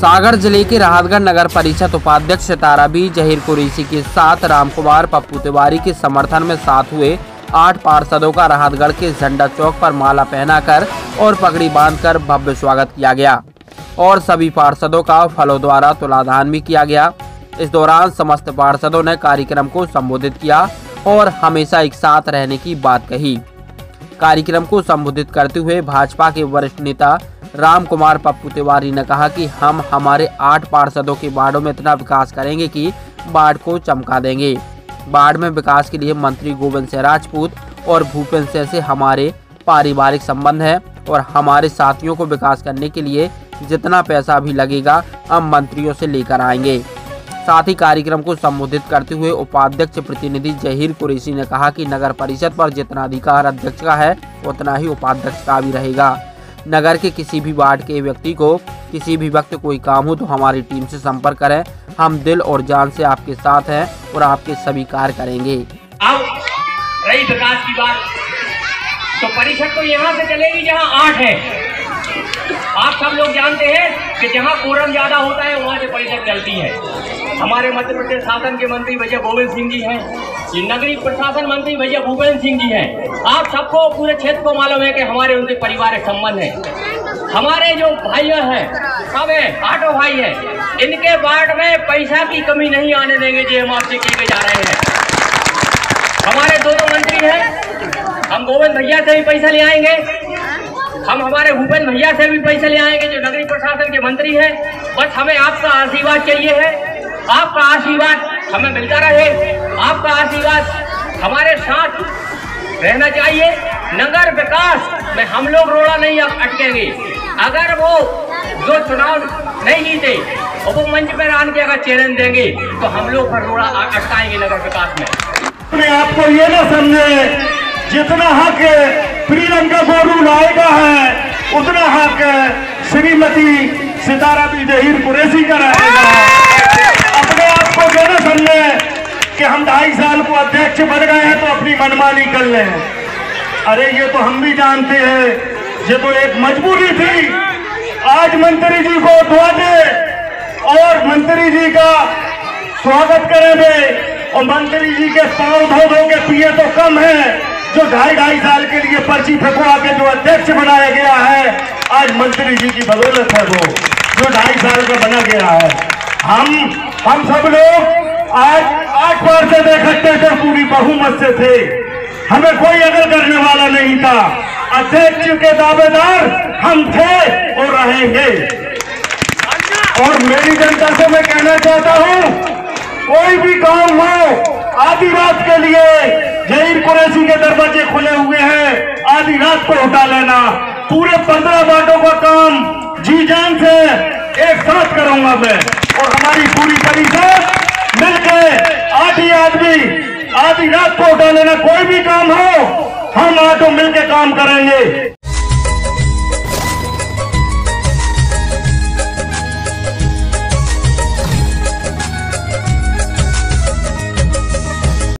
सागर ज़िले के राहतगढ़ नगर परिषद उपाध्यक्ष सितारा बी जहीर कुरैशी के साथ रामकुमार पप्पू तिवारी के समर्थन में साथ हुए आठ पार्षदों का राहतगढ़ के झंडा चौक पर माला पहनाकर और पगड़ी बांधकर भव्य स्वागत किया गया। और सभी पार्षदों का फलों द्वारा तुलाधान भी किया गया। इस दौरान समस्त पार्षदों ने कार्यक्रम को संबोधित किया और हमेशा एक साथ रहने की बात कही। कार्यक्रम को संबोधित करते हुए भाजपा के वरिष्ठ नेता राम कुमार पप्पू तिवारी ने कहा कि हम हमारे आठ पार्षदों के वार्डों में इतना विकास करेंगे कि बाढ़ को चमका देंगे। बाढ़ में विकास के लिए मंत्री गोविंद सिंह राजपूत और भूपेंद्र सिंह से हमारे पारिवारिक संबंध है और हमारे साथियों को विकास करने के लिए जितना पैसा भी लगेगा, हम मंत्रियों से लेकर आएँगे। साथ ही कार्यक्रम को संबोधित करते हुए उपाध्यक्ष प्रतिनिधि जहीर कुरैशी ने कहा कि नगर परिषद पर जितना अधिकार अध्यक्ष का है, उतना ही उपाध्यक्ष का भी रहेगा। नगर के किसी भी वार्ड के व्यक्ति को, किसी भी वक्त कोई काम हो तो हमारी टीम से संपर्क करें। हम दिल और जान से आपके साथ हैं और आपके सभी कार्य करेंगे। अब रही की बात। तो परिषद तो यहाँ से चलेगी जहाँ आठ है। आप सब लोग जानते हैं कि जहाँ कोरम ज़्यादा होता है, वहाँ से परिषद चलती है। हमारे मध्य प्रदेश शासन के मंत्री भैया गोविंद सिंह जी हैं। ये नगरीय प्रशासन मंत्री भैया भूपेंद्र सिंह जी हैं। आप सबको पूरे क्षेत्र को मालूम है कि हमारे उनसे पारिवारिक संबंध है। हमारे जो भाइयों हैं, सब है, आठों भाई हैं, इनके वार्ड में पैसा की कमी नहीं आने देंगे जो, हम आपसे किए जा रहे हैं। हमारे दोनों मंत्री हैं, हम गोविंद भैया से भी पैसा ले आएँगे। हम हमारे भूपेंद्र भैया से भी पैसे ले आएँगे, जो नगरीय प्रशासन के मंत्री हैं। बस हमें आपका आशीर्वाद चाहिए है। आपका आशीर्वाद हमें मिलता रहे। आपका आशीर्वाद हमारे साथ रहना चाहिए। नगर विकास में हम लोग रोड़ा नहीं अटकेंगे। अगर वो जो चुनाव नहीं जीते और वो मंच पर आन के अगर चैलेंज देंगे तो हम लोग फिर रोड़ा अटकाएँगे नगर विकास में। अपने आप ये ना समझे, जितना हक प्रियंका गोरू लाएगा उतना हक श्रीमती सितारा भी जहीर कुरैशी का रहेगा अपने आप को ये ना समझे कि हम ढाई साल को अध्यक्ष बन गए हैं तो अपनी मनमानी कर ले। अरे, ये तो हम भी जानते हैं। ये तो एक मजबूरी थी। आज मंत्री जी को उठवा दे और मंत्री जी का स्वागत करेंगे और मंत्री जी के पाँव धो धो के पिए तो कम है। जो ढाई ढाई साल के लिए पर्ची फेंकवा के जो अध्यक्ष बनाया गया है आज मंत्री जी की बदौलत है वो, जो ढाई साल का बना गया है। हम हम सब लोग आज आठ बार से देख सकते थे, पूरी बहुमत से थे। हमें कोई अगल करने वाला नहीं था। अध्यक्ष के दावेदार हम थे और रहेंगे। और मेरी जनता से मैं कहना चाहता हूँ, कोई भी काम हो, आधी रात के लिए जहीर कुरैशी के दरवाजे खुले हुए हैं, आधी रात को उठा लेना। पूरे पंद्रह वार्डों का काम जी जान से एक साथ करूँगा मैं। और हमारी पूरी परिषद मिलकर आधी आदमी आधी रात को उठा लेना कोई भी काम हो, हम आटो मिलकर काम करेंगे।